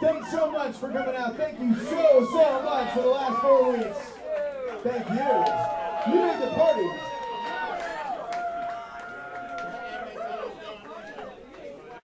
Thanks so much for coming out. Thank you so, so much for the last four weeks. Thank you. You made the party